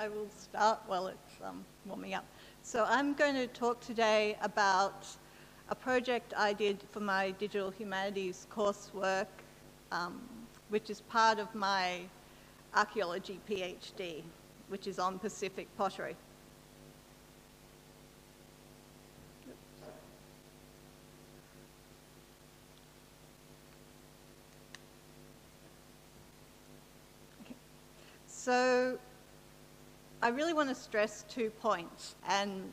I will start while it's um, warming up. So I'm going to talk today about a project I did for my digital humanities coursework, um, which is part of my archaeology PhD, which is on Pacific pottery. So I really want to stress two points and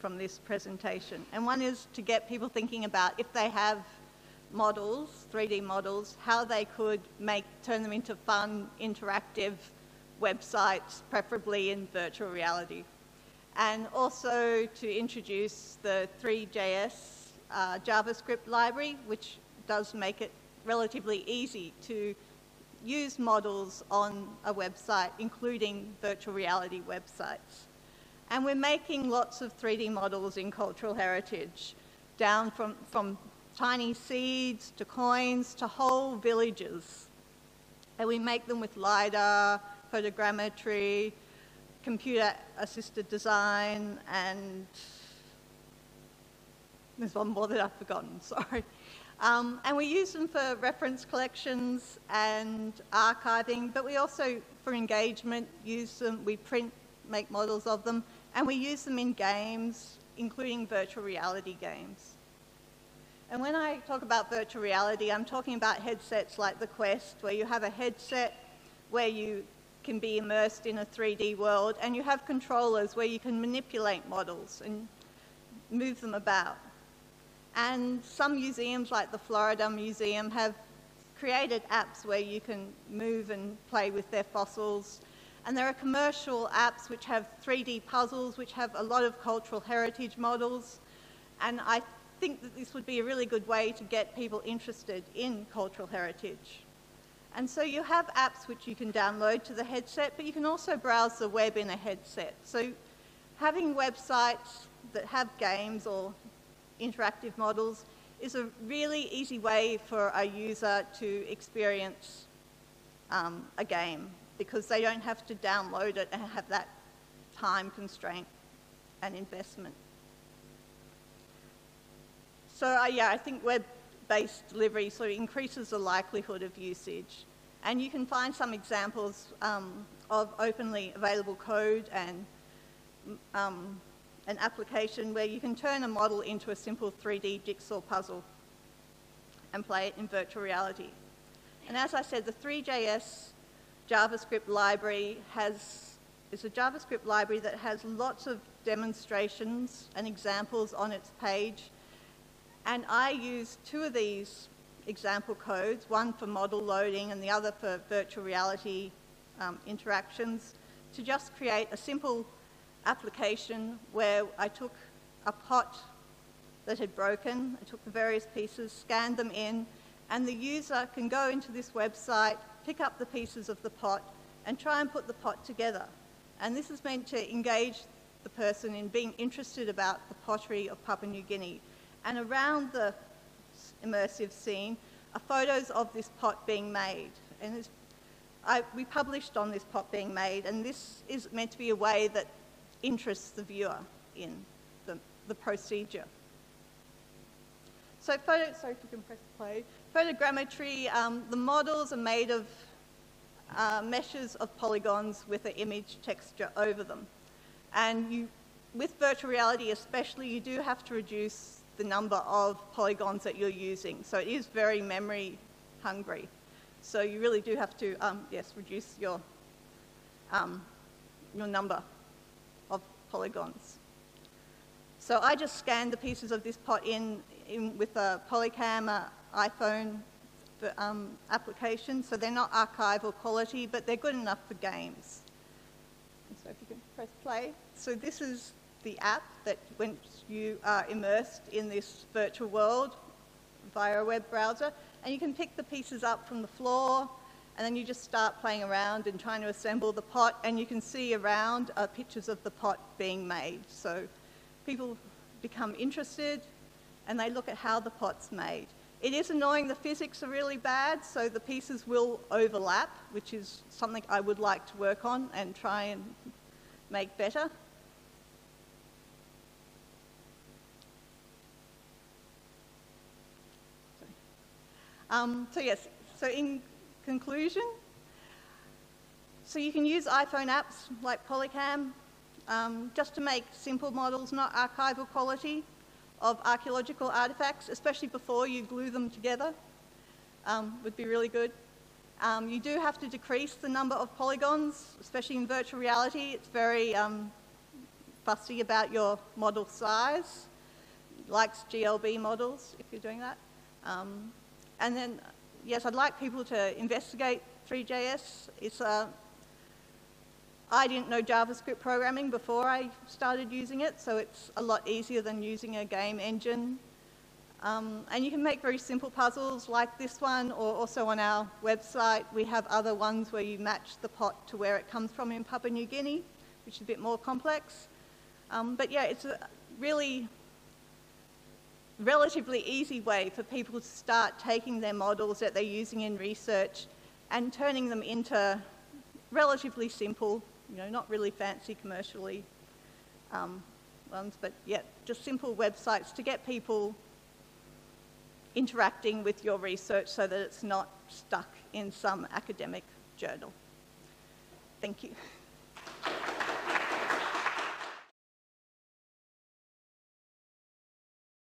from this presentation. And one is to get people thinking about if they have models, 3D models, how they could make turn them into fun, interactive websites, preferably in virtual reality. And also to introduce the Three.js uh, JavaScript library, which does make it relatively easy to use models on a website, including virtual reality websites. And we're making lots of 3D models in cultural heritage, down from, from tiny seeds to coins to whole villages. And we make them with LiDAR, photogrammetry, computer-assisted design, and there's one more that I've forgotten, sorry. Um, and we use them for reference collections and archiving, but we also, for engagement, use them, we print, make models of them, and we use them in games, including virtual reality games. And when I talk about virtual reality, I'm talking about headsets like the Quest, where you have a headset where you can be immersed in a 3D world, and you have controllers where you can manipulate models and move them about. And some museums, like the Florida Museum, have created apps where you can move and play with their fossils. And there are commercial apps which have 3D puzzles, which have a lot of cultural heritage models. And I think that this would be a really good way to get people interested in cultural heritage. And so you have apps which you can download to the headset, but you can also browse the web in a headset. So having websites that have games or interactive models is a really easy way for a user to experience um, a game because they don't have to download it and have that time constraint and investment. So uh, yeah, I think web-based delivery sort of increases the likelihood of usage. And you can find some examples um, of openly available code and um, an application where you can turn a model into a simple 3D jigsaw puzzle and play it in virtual reality. And as I said, the Three.js JavaScript library has, is a JavaScript library that has lots of demonstrations and examples on its page. And I use two of these example codes, one for model loading and the other for virtual reality um, interactions, to just create a simple application where I took a pot that had broken, I took the various pieces, scanned them in, and the user can go into this website, pick up the pieces of the pot, and try and put the pot together. And this is meant to engage the person in being interested about the pottery of Papua New Guinea. And around the immersive scene are photos of this pot being made. And I, we published on this pot being made, and this is meant to be a way that interests the viewer in the, the procedure. So photo, sorry if you can press play. Photogrammetry, um, the models are made of uh, meshes of polygons with an image texture over them. And you, with virtual reality especially, you do have to reduce the number of polygons that you're using. So it is very memory hungry. So you really do have to, um, yes, reduce your, um, your number polygons. So I just scanned the pieces of this pot in, in with a Polycam uh, iPhone um, application, so they're not archival quality, but they're good enough for games. And so if you can press play. So this is the app that once you are immersed in this virtual world via a web browser, and you can pick the pieces up from the floor, and then you just start playing around and trying to assemble the pot, and you can see around uh, pictures of the pot being made. So people become interested, and they look at how the pot's made. It is annoying the physics are really bad, so the pieces will overlap, which is something I would like to work on and try and make better. Um, so yes, so in conclusion, so you can use iPhone apps like Polycam um, just to make simple models, not archival quality, of archaeological artifacts, especially before you glue them together, um, would be really good. Um, you do have to decrease the number of polygons, especially in virtual reality. It's very um, fussy about your model size, likes GLB models if you're doing that. Um, and then, yes, I'd like people to investigate Three.js. It's a I didn't know JavaScript programming before I started using it, so it's a lot easier than using a game engine. Um, and you can make very simple puzzles like this one, or also on our website, we have other ones where you match the pot to where it comes from in Papua New Guinea, which is a bit more complex. Um, but yeah, it's a really relatively easy way for people to start taking their models that they're using in research and turning them into relatively simple you know, not really fancy commercially um, ones, but yeah, just simple websites to get people interacting with your research so that it's not stuck in some academic journal. Thank you.